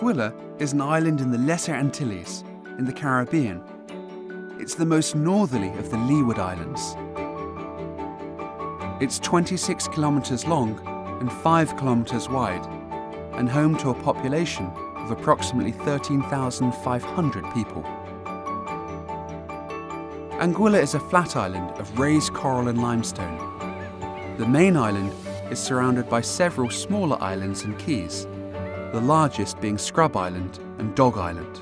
Anguilla is an island in the Lesser Antilles, in the Caribbean. It's the most northerly of the Leeward Islands. It's 26 kilometres long and 5 kilometres wide, and home to a population of approximately 13,500 people. Anguilla is a flat island of raised coral and limestone. The main island is surrounded by several smaller islands and cays, the largest being Scrub Island and Dog Island.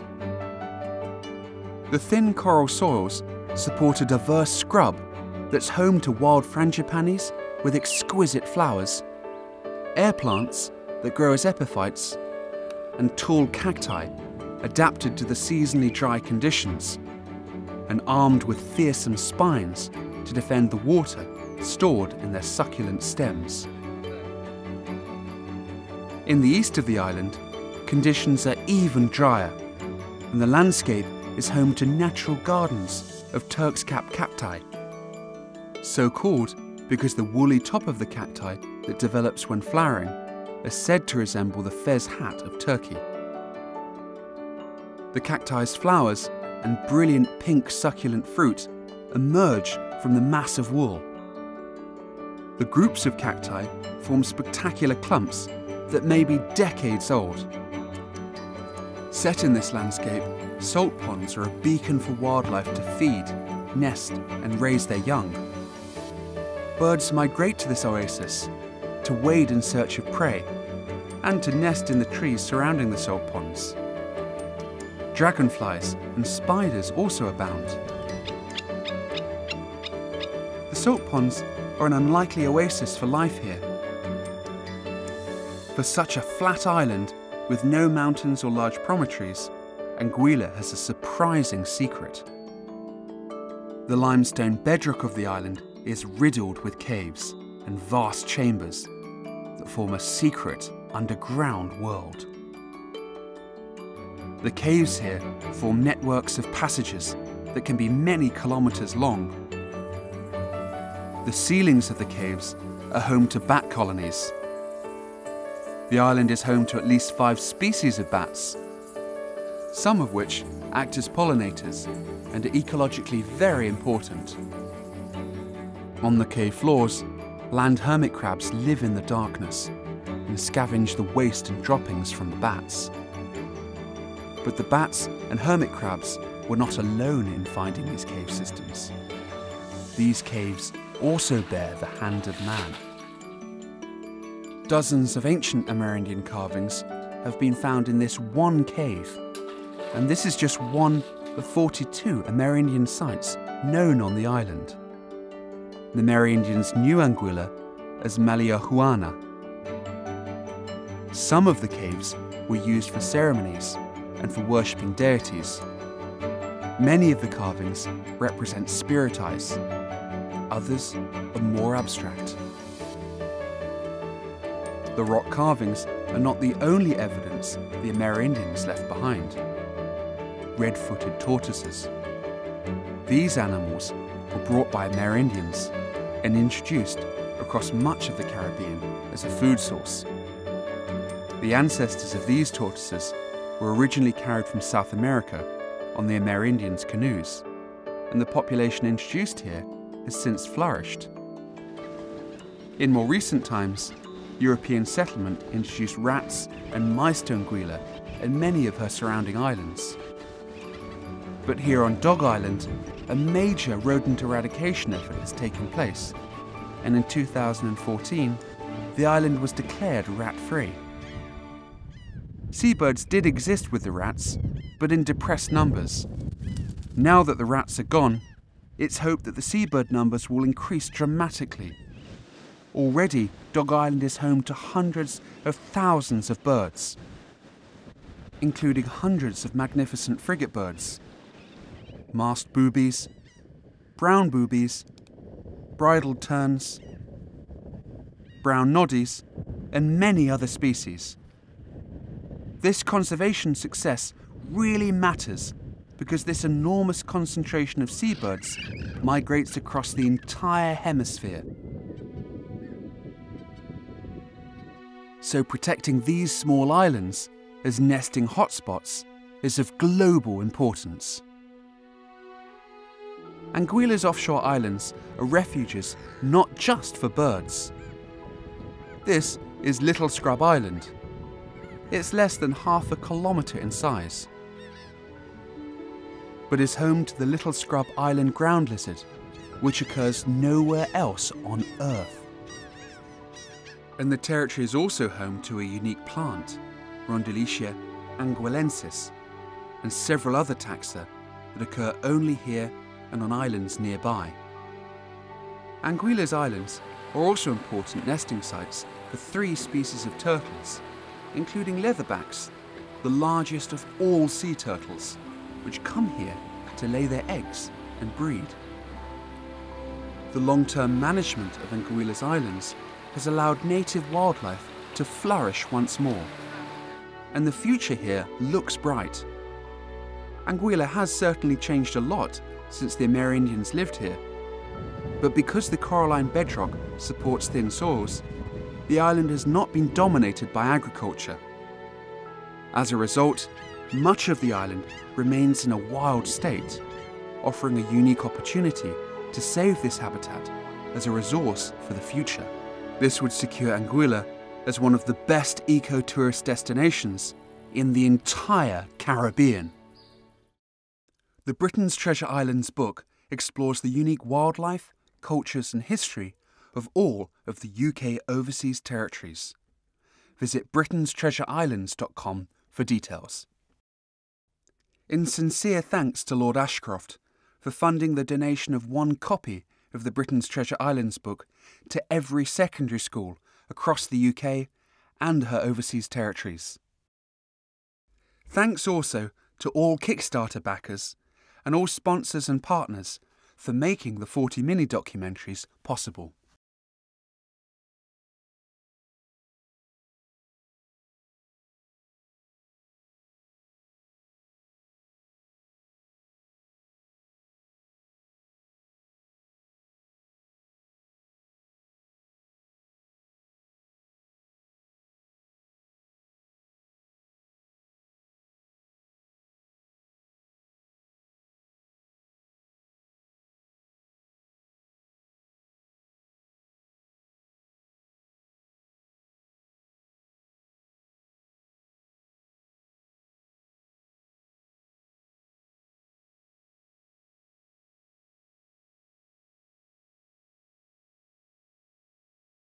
The thin coral soils support a diverse scrub that's home to wild frangipanis with exquisite flowers, air plants that grow as epiphytes, and tall cacti adapted to the seasonally dry conditions and armed with fearsome spines to defend the water stored in their succulent stems. In the east of the island, conditions are even drier, and the landscape is home to natural gardens of Turk's cap cacti. So called because the woolly top of the cacti that develops when flowering is said to resemble the fez hat of Turkey. The cacti's flowers and brilliant pink succulent fruit emerge from the mass of wool. The groups of cacti form spectacular clumps that may be decades old. Set in this landscape, salt ponds are a beacon for wildlife to feed, nest, and raise their young. Birds migrate to this oasis to wade in search of prey and to nest in the trees surrounding the salt ponds. Dragonflies and spiders also abound. The salt ponds are an unlikely oasis for life here. For such a flat island with no mountains or large promontories, Anguilla has a surprising secret. The limestone bedrock of the island is riddled with caves and vast chambers that form a secret underground world. The caves here form networks of passages that can be many kilometres long. The ceilings of the caves are home to bat colonies. The island is home to at least five species of bats, some of which act as pollinators and are ecologically very important. On the cave floors, land hermit crabs live in the darkness and scavenge the waste and droppings from the bats. But the bats and hermit crabs were not alone in finding these cave systems. These caves also bear the hand of man. Dozens of ancient Amerindian carvings have been found in this one cave, and this is just one of 42 Amerindian sites known on the island. The Amerindians knew Anguilla as Malliouhana. Some of the caves were used for ceremonies and for worshipping deities. Many of the carvings represent spirit eyes, others are more abstract. The rock carvings are not the only evidence the Amerindians left behind. Red-footed tortoises. These animals were brought by Amerindians and introduced across much of the Caribbean as a food source. The ancestors of these tortoises were originally carried from South America on the Amerindians' canoes, and the population introduced here has since flourished. In more recent times, European settlement introduced rats and mice to Anguilla and many of her surrounding islands. But here on Dog Island, a major rodent eradication effort has taken place, and in 2014, the island was declared rat-free. Seabirds did exist with the rats, but in depressed numbers. Now that the rats are gone, it's hoped that the seabird numbers will increase dramatically. Already, Dog Island is home to hundreds of thousands of birds, including hundreds of magnificent frigate birds, masked boobies, brown boobies, bridled terns, brown noddies, and many other species. This conservation success really matters because this enormous concentration of seabirds migrates across the entire hemisphere. So protecting these small islands as nesting hotspots is of global importance. Anguilla's offshore islands are refuges not just for birds. This is Little Scrub Island. It's less than half a kilometre in size, but is home to the Little Scrub Island ground lizard, which occurs nowhere else on Earth. And the territory is also home to a unique plant, Rondeletia anguillensis, and several other taxa that occur only here and on islands nearby. Anguilla's Islands are also important nesting sites for three species of turtles, including leatherbacks, the largest of all sea turtles, which come here to lay their eggs and breed. The long-term management of Anguilla's Islands has allowed native wildlife to flourish once more, and the future here looks bright. Anguilla has certainly changed a lot since the Amerindians lived here. But because the coralline bedrock supports thin soils, the island has not been dominated by agriculture. As a result, much of the island remains in a wild state, offering a unique opportunity to save this habitat as a resource for the future. This would secure Anguilla as one of the best eco-tourist destinations in the entire Caribbean. The Britain's Treasure Islands book explores the unique wildlife, cultures, and history of all of the UK overseas territories. Visit britainstreasureislands.com for details. In sincere thanks to Lord Ashcroft for funding the donation of one copy of the Britain's Treasure Islands book to every secondary school across the UK and her overseas territories. Thanks also to all Kickstarter backers and all sponsors and partners for making the 40 mini documentaries possible.